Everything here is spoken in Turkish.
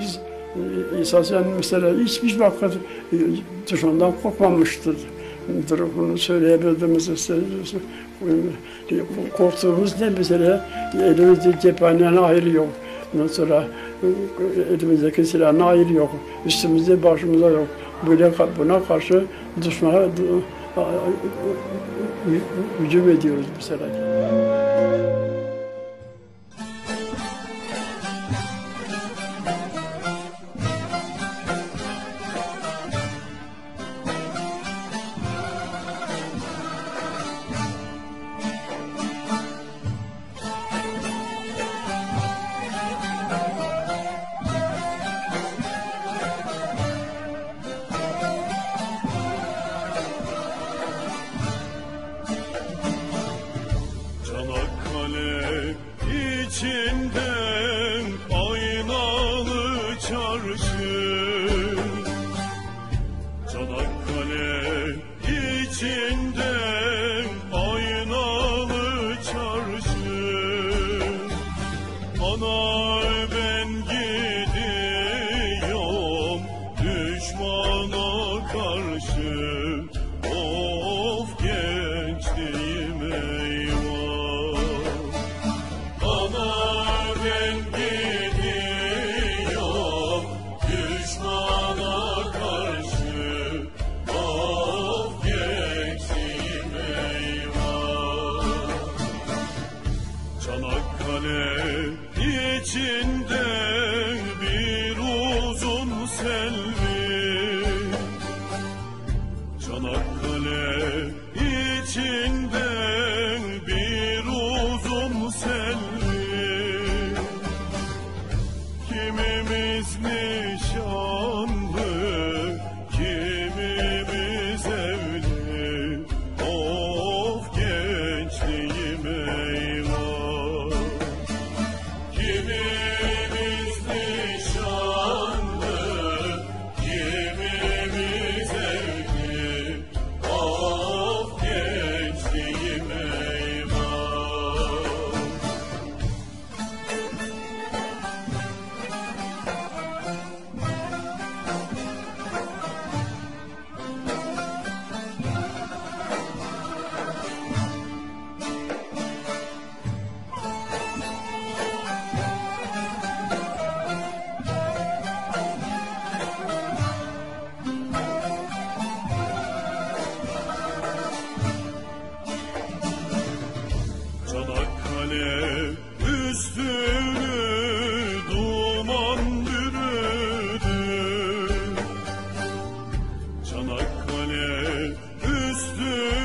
biz e, esasen mesela hiçbir vakit e, düşmandan korkmamıştır. Bunu söyleyebildiğimiz e, korktuğumuz ne mesela elimizde cephanenin ayrı yok. Ondan sonra elimizdeki silahın ayrı yok. Üstümüzde başımıza yok. Böyle buna karşı düşmana hücum ediyoruz mesela. İçinden aynalı çarşı. Çanakkale içinden Çanakkale içinde bir uzun selvi. Çanakkale içinde bir uzun selvi. Kimimiz nişanlı, Çanakkale üstünü